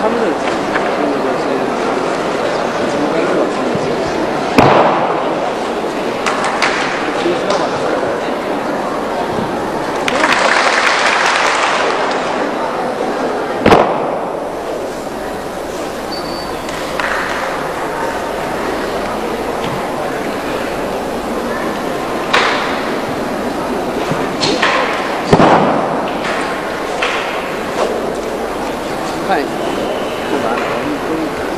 他们的那个不完全一公